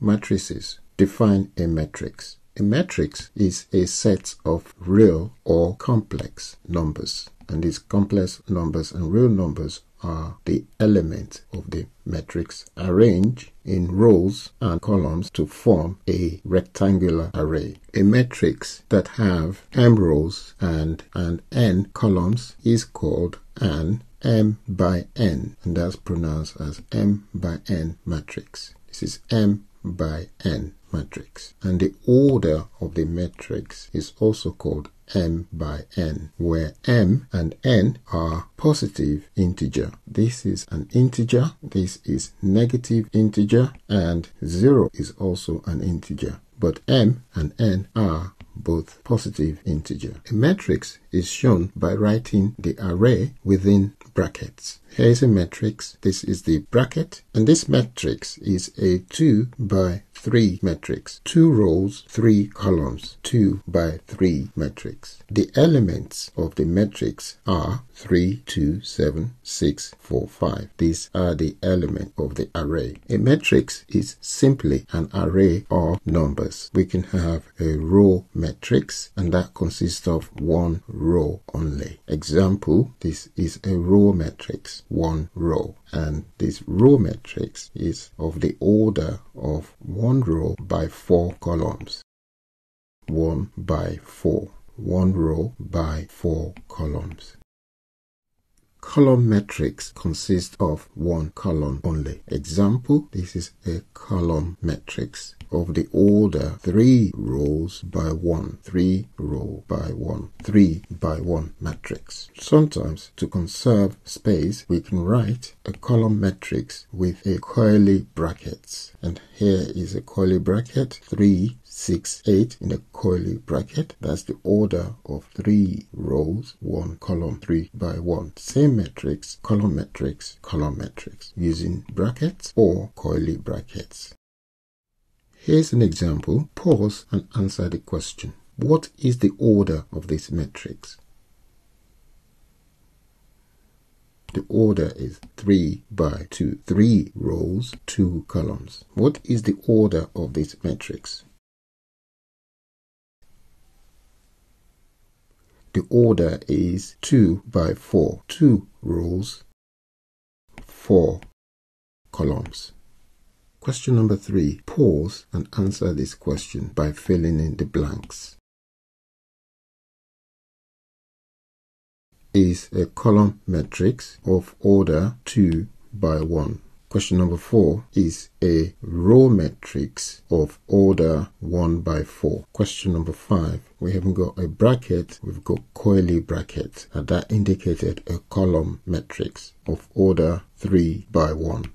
matrices. Define a matrix. A matrix is a set of real or complex numbers, and these complex numbers and real numbers are the elements of the matrix arranged in rows and columns to form a rectangular array. A matrix that have m rows and, and n columns is called an m by n, and that's pronounced as m by n matrix. This is m by n matrix. And the order of the matrix is also called m by n, where m and n are positive integer. This is an integer, this is negative integer, and 0 is also an integer. But m and n are both positive integer. A matrix is shown by writing the array within brackets. Here is a matrix. This is the bracket. And this matrix is a 2 by 3 matrix. 2 rows, 3 columns. 2 by 3 matrix. The elements of the matrix are 3, 2, 7, 6, 4, 5. These are the elements of the array. A matrix is simply an array of numbers. We can have a row matrix and that consists of one row only. Example, this is a row matrix, one row. And this row matrix is of the order of one row by four columns. One by four. One row by four columns. Column matrix consists of one column only. Example, this is a column matrix of the order 3 rows by 1, 3 row by 1, 3 by 1 matrix. Sometimes to conserve space we can write a column matrix with a curly brackets and here is a curly bracket 3 6, 8 in a curly bracket. That's the order of three rows, one column, three by one. Same matrix, column matrix, column matrix, using brackets or curly brackets. Here's an example. Pause and answer the question. What is the order of this matrix? The order is 3 by 2. 3 rows, 2 columns. What is the order of this matrix? The order is 2 by 4. 2 rows, 4 columns. Question number three. Pause and answer this question by filling in the blanks. Is a column matrix of order 2 by 1. Question number four is a row matrix of order 1 by 4. Question number five, we haven't got a bracket, we've got curly bracket, and that indicated a column matrix of order 3 by 1.